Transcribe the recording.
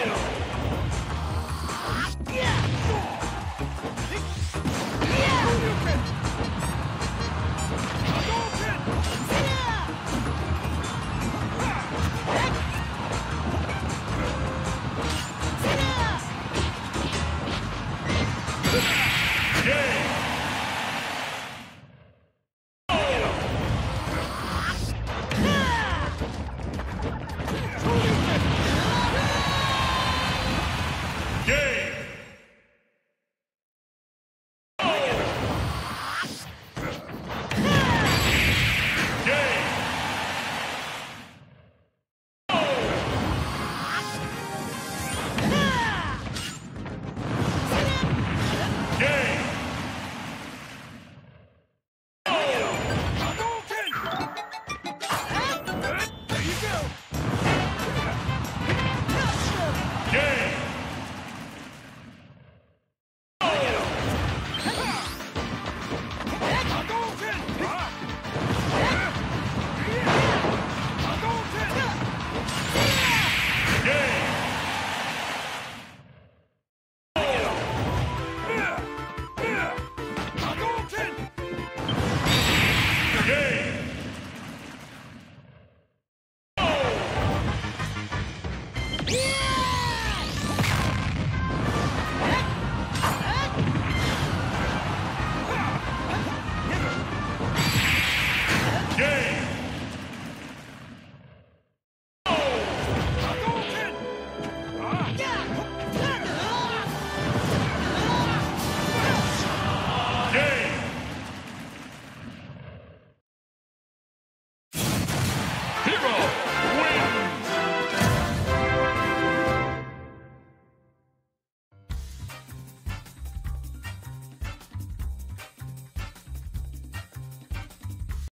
Get.